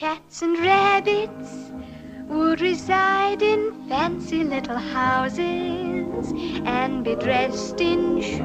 Cats and rabbits would reside in fancy little houses and be dressed in shoes.